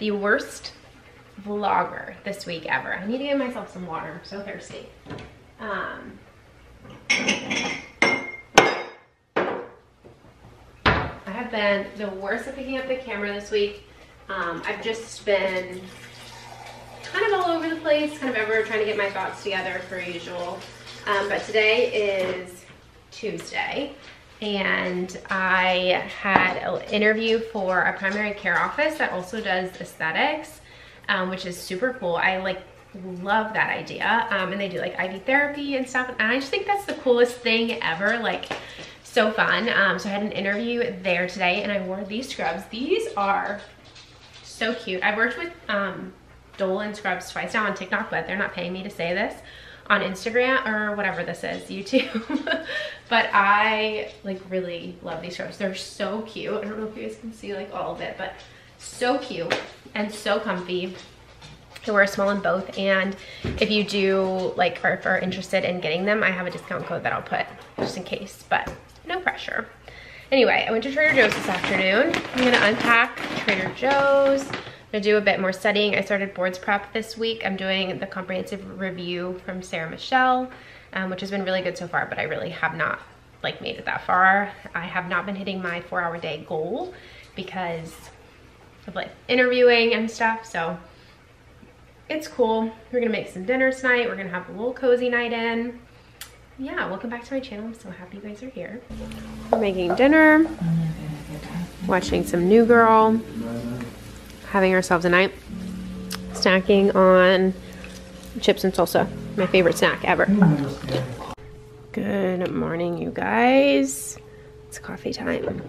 the worst vlogger this week ever. I need to give myself some water. I'm so thirsty. Um, I have been the worst at picking up the camera this week. Um, I've just been kind of all over the place, kind of ever trying to get my thoughts together per usual. Um, but today is Tuesday and I had an interview for a primary care office that also does aesthetics, um, which is super cool. I like love that idea. Um, and they do like IV therapy and stuff. And I just think that's the coolest thing ever. Like so fun. Um, so I had an interview there today and I wore these scrubs. These are so cute. I've worked with um, Dolan scrubs twice now on TikTok, but they're not paying me to say this on Instagram or whatever this is, YouTube. but I like really love these scrubs. They're so cute. I don't know if you guys can see like all of it, but so cute and so comfy. I wear a small in both and if you do like or if are interested in getting them, I have a discount code that I'll put just in case, but no pressure. Anyway, I went to Trader Joe's this afternoon. I'm gonna unpack Trader Joe's. Gonna do a bit more studying. I started boards prep this week. I'm doing the comprehensive review from Sarah Michelle, um, which has been really good so far, but I really have not like made it that far. I have not been hitting my four hour day goal because of like interviewing and stuff. So it's cool. We're gonna make some dinner tonight. We're gonna have a little cozy night in yeah, welcome back to my channel. I'm so happy you guys are here. We're making dinner, watching some New Girl, having ourselves a night, snacking on chips and salsa, my favorite snack ever. Good morning, you guys. It's coffee time.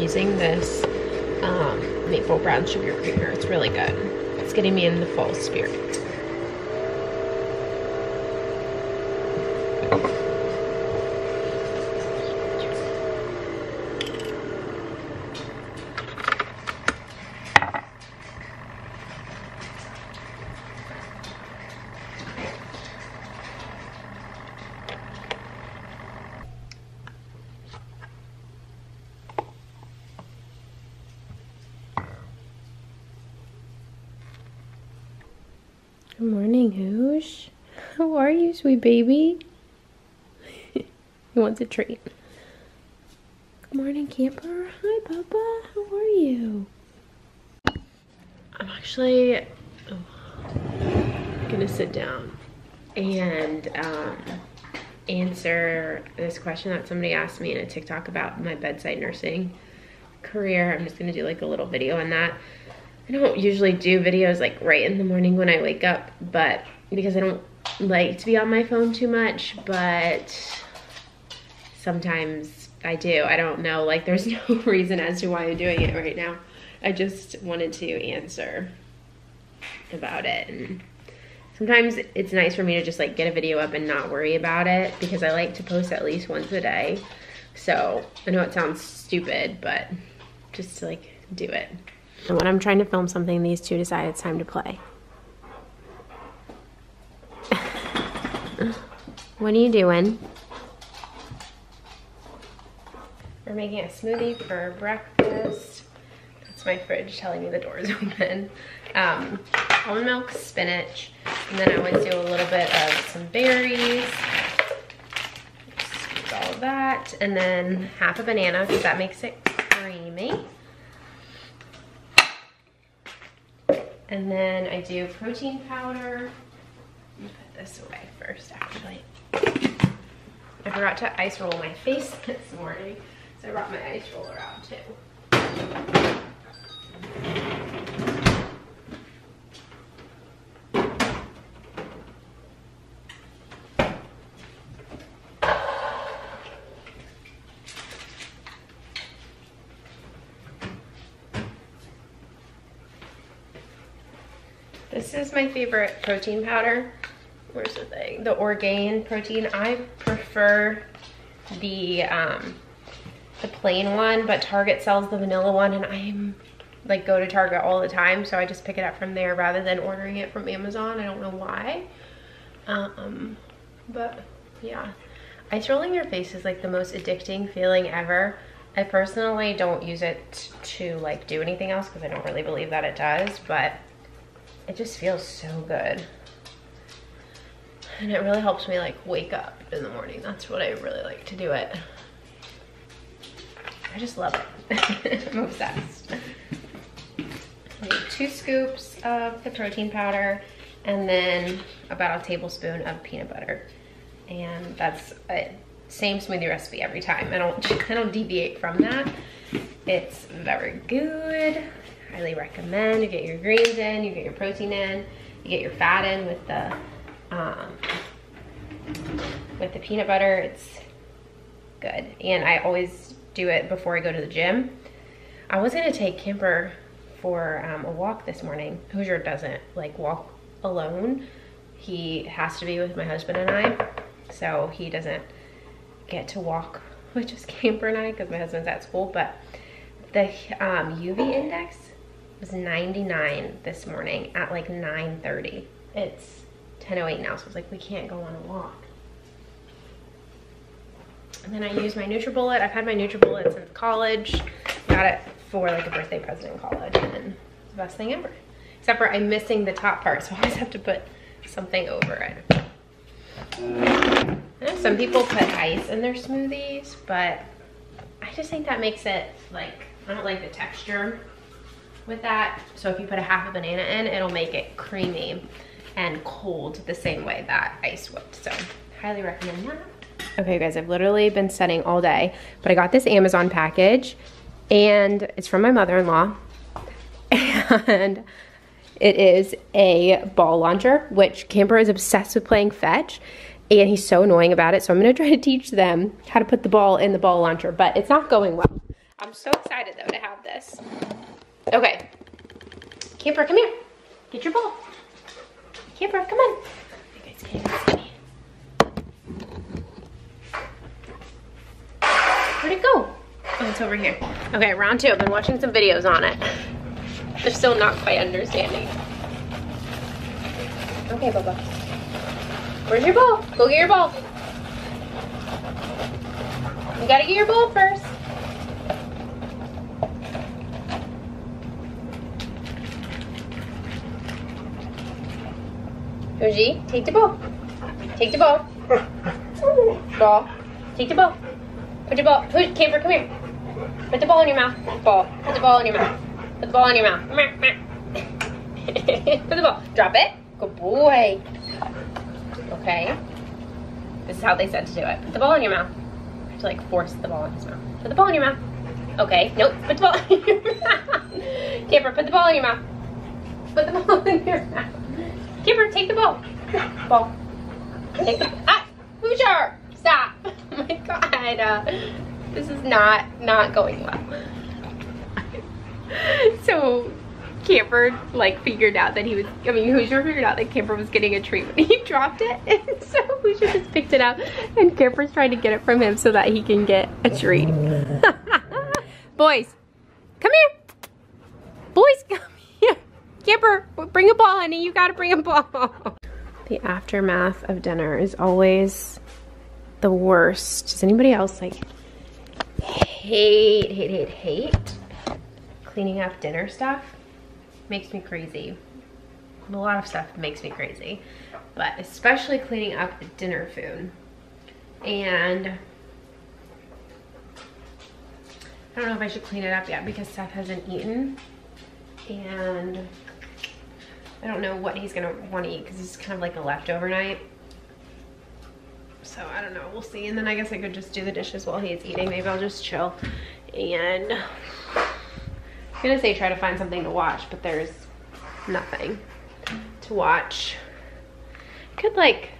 Using this um, maple brown sugar creamer. It's really good. It's getting me in the fall spirit. Good morning, Hoosh. How are you, sweet baby? he wants a treat. Good morning, camper. Hi, Papa. How are you? I'm actually oh, gonna sit down and um, answer this question that somebody asked me in a TikTok about my bedside nursing career. I'm just gonna do like a little video on that. I don't usually do videos like right in the morning when I wake up, but because I don't like to be on my phone too much, but sometimes I do. I don't know, like there's no reason as to why I'm doing it right now. I just wanted to answer about it. And sometimes it's nice for me to just like get a video up and not worry about it because I like to post at least once a day. So I know it sounds stupid, but just to like do it. And when I'm trying to film something, these two decide it's time to play. What are you doing? We're making a smoothie for breakfast. That's my fridge telling me the door is open. Um, almond milk, spinach, and then I would do a little bit of some berries. All of that, and then half a banana because that makes it creamy. And then I do protein powder. Put this away first, actually. I forgot to ice roll my face this morning, so I brought my ice roller out too. This is my favorite protein powder. Where's the thing? The Orgain protein. I prefer the um, the plain one, but Target sells the vanilla one and I'm like go to Target all the time. So I just pick it up from there rather than ordering it from Amazon. I don't know why. Um, but yeah, ice rolling your face is like the most addicting feeling ever. I personally don't use it to like do anything else because I don't really believe that it does, but it just feels so good. And it really helps me like wake up in the morning. That's what I really like to do it. I just love it. I'm obsessed. I need two scoops of the protein powder and then about a tablespoon of peanut butter. And that's a same smoothie recipe every time. I don't, I don't deviate from that. It's very good. Highly recommend. You get your greens in, you get your protein in, you get your fat in with the um, with the peanut butter. It's good. And I always do it before I go to the gym. I was gonna take Kemper for um, a walk this morning. Hoosier doesn't like walk alone. He has to be with my husband and I. So he doesn't get to walk with just Kemper and I because my husband's at school. But the um, UV index was 99 this morning at like 9.30. It's 10.08 now, so it's like, we can't go on a walk. And then I use my NutriBullet. I've had my NutriBullet since college. Got it for like a birthday present in college and it's the best thing ever. Except for I'm missing the top part, so I always have to put something over it. some people put ice in their smoothies, but I just think that makes it like, I don't like the texture with that. So if you put a half a banana in, it'll make it creamy and cold the same way that ice would. So highly recommend that. Okay guys, I've literally been setting all day, but I got this Amazon package and it's from my mother-in-law and it is a ball launcher, which Camper is obsessed with playing fetch and he's so annoying about it. So I'm gonna try to teach them how to put the ball in the ball launcher, but it's not going well. I'm so excited though to have this. Okay, Camper, come here. Get your ball. Camper, come on. You guys can't even see me. Where'd it go? Oh, it's over here. Okay, round two. I've been watching some videos on it. They're still not quite understanding. Okay, Bubba. Where's your ball? Go get your ball. You gotta get your ball first. Oji, take the ball. Take the ball. Ball. Take the ball. Put the ball. Put, Camper, come here. Put the ball in your mouth. Ball. Put the ball in your mouth. Put the ball in your mouth. Put the ball. Drop it. Good boy. Okay. This is how they said to do it. Put the ball in your mouth. I have to like force the ball in his mouth. Put the ball in your mouth. Okay. Nope. Put the ball in your mouth. Camper, put the ball in your mouth. Put the ball in your mouth. Camper, take the ball. Ball. Take the ah, Hoosier, stop. Oh my god. Uh, this is not not going well. so Camper like figured out that he was, I mean Hoosier figured out that Camper was getting a treat when he dropped it. And so Hoosier just picked it up and Camper's trying to get it from him so that he can get a treat. Boys, come here. Boys, come Camper, bring a ball, honey. You gotta bring a ball. The aftermath of dinner is always the worst. Does anybody else like hate, hate, hate, hate cleaning up dinner stuff? Makes me crazy. A lot of stuff makes me crazy, but especially cleaning up dinner food. And I don't know if I should clean it up yet because Seth hasn't eaten. And I don't know what he's gonna want to eat because it's kind of like a leftover night. So I don't know, we'll see. And then I guess I could just do the dishes while he's eating. Maybe I'll just chill. And I'm gonna say try to find something to watch, but there's nothing to watch. Could like,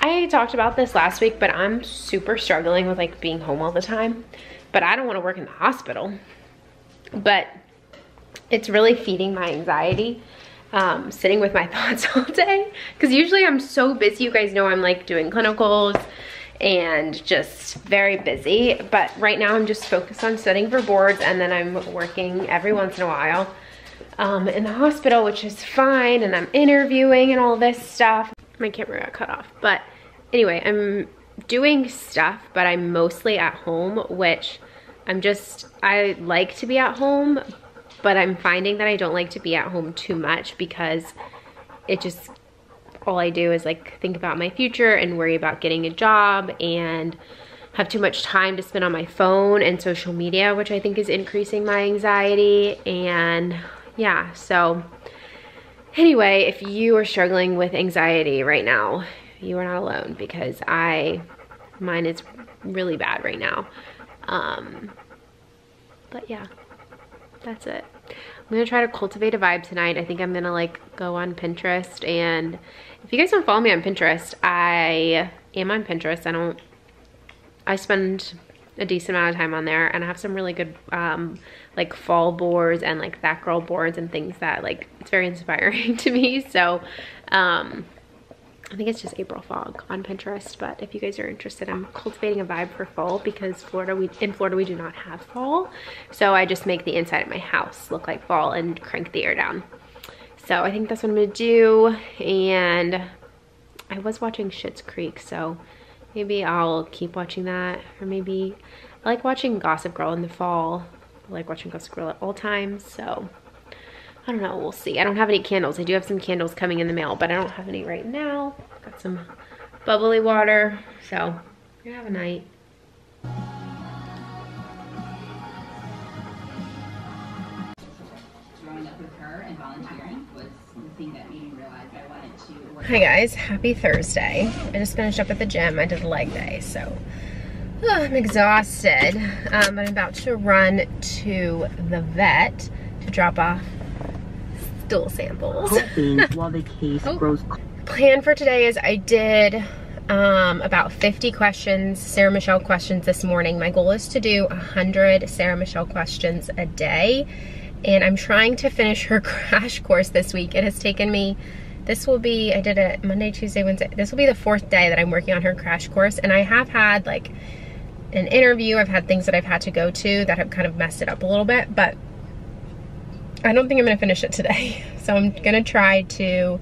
I talked about this last week, but I'm super struggling with like being home all the time. But I don't wanna work in the hospital. But it's really feeding my anxiety um, sitting with my thoughts all day. Because usually I'm so busy. You guys know I'm like doing clinicals and just very busy. But right now I'm just focused on studying for boards and then I'm working every once in a while um, in the hospital, which is fine. And I'm interviewing and all this stuff. My camera got cut off. But anyway, I'm doing stuff, but I'm mostly at home, which I'm just, I like to be at home, but I'm finding that I don't like to be at home too much because it just, all I do is like think about my future and worry about getting a job and have too much time to spend on my phone and social media, which I think is increasing my anxiety. And yeah, so anyway, if you are struggling with anxiety right now, you are not alone because I, mine is really bad right now. Um, but yeah, that's it. I'm gonna try to cultivate a vibe tonight. I think I'm gonna like go on Pinterest and if you guys don't follow me on Pinterest, I am on Pinterest. I don't, I spend a decent amount of time on there and I have some really good um, like fall boards and like that girl boards and things that like it's very inspiring to me. So um, I think it's just April fog on Pinterest, but if you guys are interested, I'm cultivating a vibe for fall because Florida, we in Florida, we do not have fall. So I just make the inside of my house look like fall and crank the air down. So I think that's what I'm gonna do. And I was watching Schitt's Creek, so maybe I'll keep watching that. Or maybe, I like watching Gossip Girl in the fall. I like watching Gossip Girl at all times, so I don't know, we'll see. I don't have any candles. I do have some candles coming in the mail, but I don't have any right now. Got some bubbly water, so we're have a night. Hi guys, happy Thursday. I just finished up at the gym. I did a leg day, so oh, I'm exhausted. Um, I'm about to run to the vet to drop off stool samples. while the case oh. grows. Plan for today is I did um, about 50 questions, Sarah Michelle questions this morning. My goal is to do 100 Sarah Michelle questions a day. And I'm trying to finish her crash course this week. It has taken me, this will be, I did it Monday, Tuesday, Wednesday. This will be the fourth day that I'm working on her crash course. And I have had like an interview. I've had things that I've had to go to that have kind of messed it up a little bit. But I don't think I'm gonna finish it today. So I'm gonna try to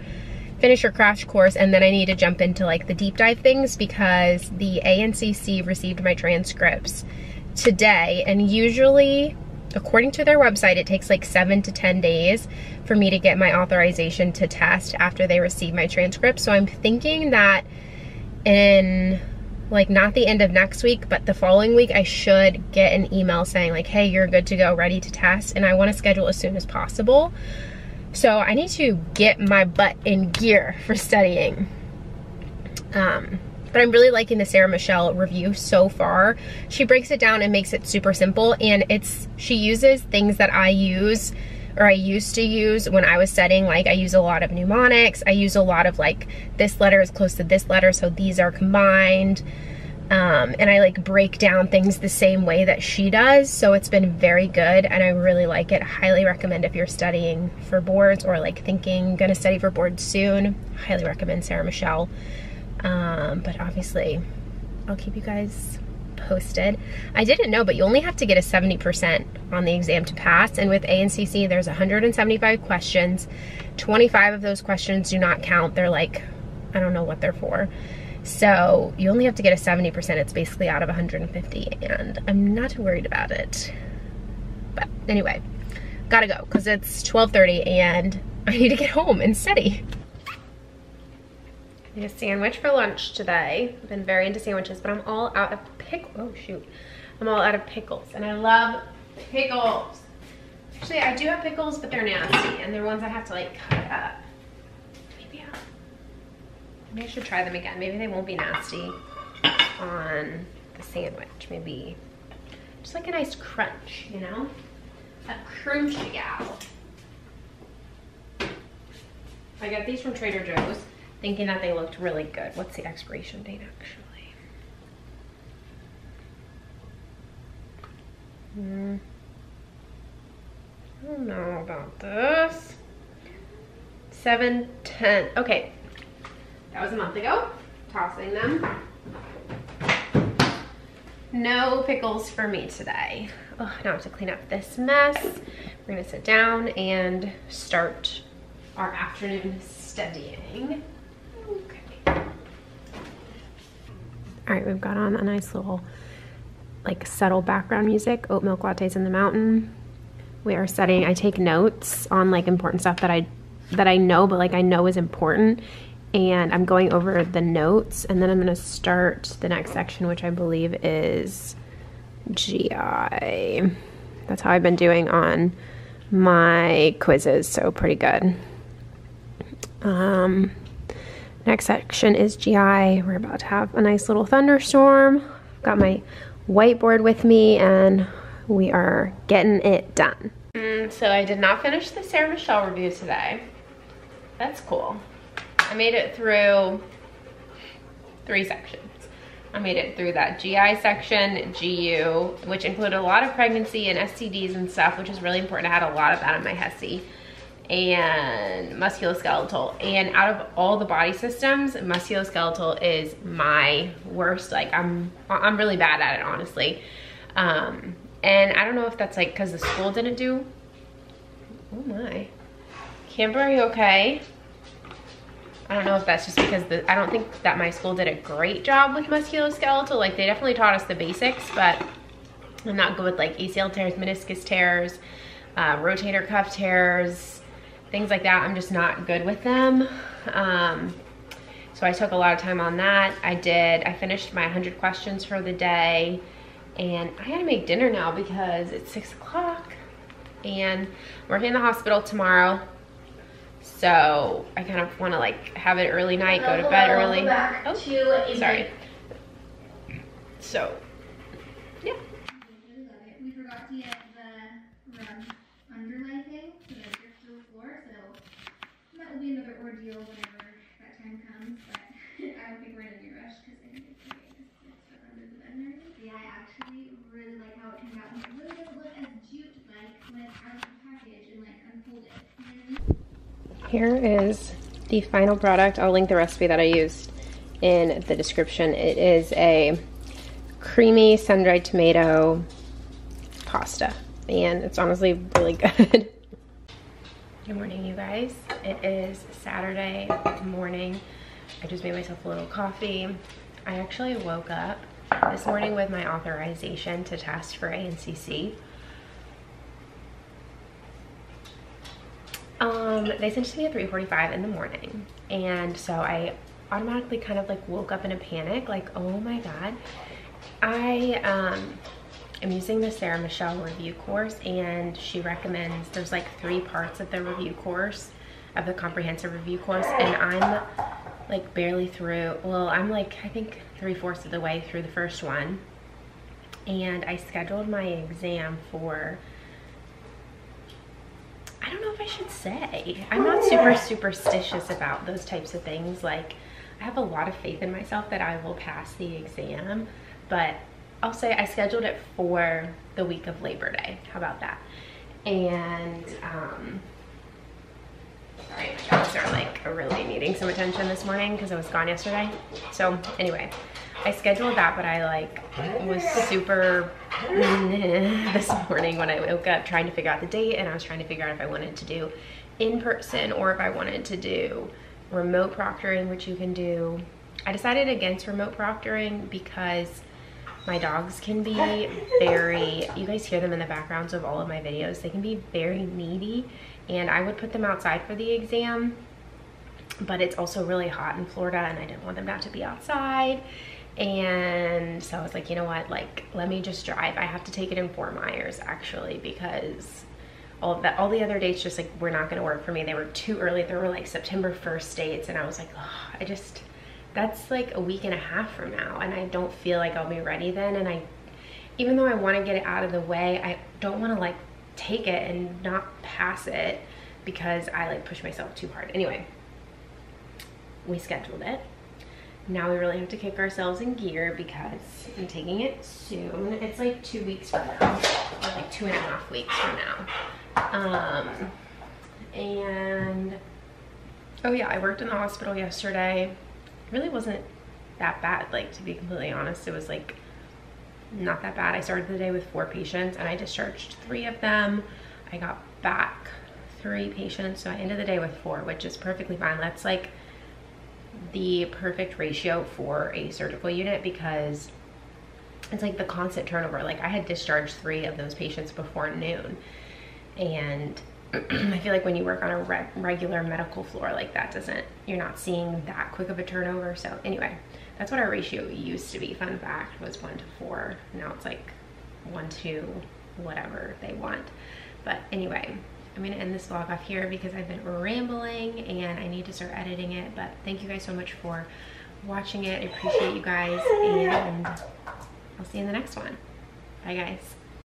finish your crash course and then I need to jump into like the deep dive things because the ANCC received my transcripts today and usually according to their website it takes like seven to 10 days for me to get my authorization to test after they receive my transcript. So I'm thinking that in like not the end of next week, but the following week, I should get an email saying like, hey, you're good to go, ready to test. And I wanna schedule as soon as possible. So I need to get my butt in gear for studying. Um, but I'm really liking the Sarah Michelle review so far. She breaks it down and makes it super simple and it's, she uses things that I use or I used to use when I was studying, like I use a lot of mnemonics. I use a lot of like, this letter is close to this letter, so these are combined. Um, and I like break down things the same way that she does. So it's been very good and I really like it. Highly recommend if you're studying for boards or like thinking gonna study for boards soon. Highly recommend Sarah Michelle. Um, but obviously I'll keep you guys posted. I didn't know, but you only have to get a 70% on the exam to pass. And with ANCC, there's 175 questions. 25 of those questions do not count. They're like, I don't know what they're for. So you only have to get a 70%. It's basically out of 150 and I'm not too worried about it. But anyway, gotta go because it's 12.30 and I need to get home and study. I made a sandwich for lunch today. I've been very into sandwiches, but I'm all out of pickles. Oh shoot. I'm all out of pickles and I love pickles. Actually, I do have pickles, but they're nasty and they're ones I have to like cut up. Maybe I'll, maybe I should try them again. Maybe they won't be nasty on the sandwich. Maybe just like a nice crunch, you know? A crunchy gal. I got these from Trader Joe's thinking that they looked really good. What's the expiration date actually? Hmm. I don't know about this. 7:10. Okay, that was a month ago. Tossing them. No pickles for me today. Oh, now I have to clean up this mess. We're gonna sit down and start our afternoon studying. Okay. All right, we've got on a nice little like subtle background music, oat milk lattes in the mountain. We are studying, I take notes on like important stuff that I that I know, but like I know is important. And I'm going over the notes and then I'm gonna start the next section, which I believe is GI. That's how I've been doing on my quizzes, so pretty good. Um, next section is GI. We're about to have a nice little thunderstorm. Got my whiteboard with me and we are getting it done. Mm, so I did not finish the Sarah Michelle review today. That's cool. I made it through three sections. I made it through that GI section, GU, which included a lot of pregnancy and STDs and stuff, which is really important. I had a lot of that in my HESI and musculoskeletal. And out of all the body systems, musculoskeletal is my worst. Like I'm, I'm really bad at it, honestly. Um, and I don't know if that's like because the school didn't do, oh my. Camber, are you okay? I don't know if that's just because the, I don't think that my school did a great job with musculoskeletal. Like they definitely taught us the basics, but I'm not good with like ACL tears, meniscus tears, uh, rotator cuff tears, things like that. I'm just not good with them. Um, so I took a lot of time on that. I did, I finished my 100 questions for the day and I gotta make dinner now because it's six o'clock and I'm working in the hospital tomorrow. So I kind of want to like have it early night, go to bed early. Oh, sorry. So, yeah. We forgot to get the rug underlay thing so that it drips to the floor, so that will be another ordeal whenever that time comes, but I don't think we're in any rush because I think it's okay. It's under the bed and. Yeah, I actually really like how it turned out. It really doesn't look as jute-like when it's out of the package and like unfolded. You know what I mean? Here is the final product. I'll link the recipe that I used in the description. It is a creamy sun-dried tomato pasta and it's honestly really good. Good morning you guys. It is Saturday morning. I just made myself a little coffee. I actually woke up this morning with my authorization to test for ANCC. Um, they sent it to me at 3.45 in the morning. And so I automatically kind of like woke up in a panic, like, oh my God. I um, am using the Sarah Michelle review course and she recommends, there's like three parts of the review course, of the comprehensive review course. And I'm like barely through, well, I'm like, I think three fourths of the way through the first one. And I scheduled my exam for I don't know if I should say. I'm not super superstitious about those types of things. Like, I have a lot of faith in myself that I will pass the exam, but I'll say I scheduled it for the week of Labor Day. How about that? And, um, sorry, my dogs are like really needing some attention this morning because I was gone yesterday. So anyway, I scheduled that, but I like was super this morning when I woke up trying to figure out the date and I was trying to figure out if I wanted to do in person or if I wanted to do remote proctoring, which you can do. I decided against remote proctoring because my dogs can be very, you guys hear them in the backgrounds of all of my videos, they can be very needy and I would put them outside for the exam but it's also really hot in Florida and I didn't want them not to be outside and so I was like, you know what, like, let me just drive. I have to take it in Fort Myers actually because all that, all the other dates just like were not gonna work for me. They were too early. There were like September 1st dates and I was like, oh, I just, that's like a week and a half from now and I don't feel like I'll be ready then. And I, even though I wanna get it out of the way, I don't wanna like take it and not pass it because I like push myself too hard. Anyway, we scheduled it now we really have to kick ourselves in gear because I'm taking it soon. It's like two weeks from now, or like two and a half weeks from now. Um, and Oh yeah, I worked in the hospital yesterday. Really wasn't that bad, like to be completely honest. It was like not that bad. I started the day with four patients and I discharged three of them. I got back three patients, so I ended the day with four, which is perfectly fine. That's like the perfect ratio for a surgical unit because it's like the constant turnover. Like I had discharged three of those patients before noon and I feel like when you work on a re regular medical floor like that doesn't, you're not seeing that quick of a turnover. So anyway, that's what our ratio used to be. Fun fact was one to four. Now it's like one to whatever they want. But anyway, I'm gonna end this vlog off here because I've been rambling and I need to start editing it. But thank you guys so much for watching it. I appreciate you guys and I'll see you in the next one. Bye guys.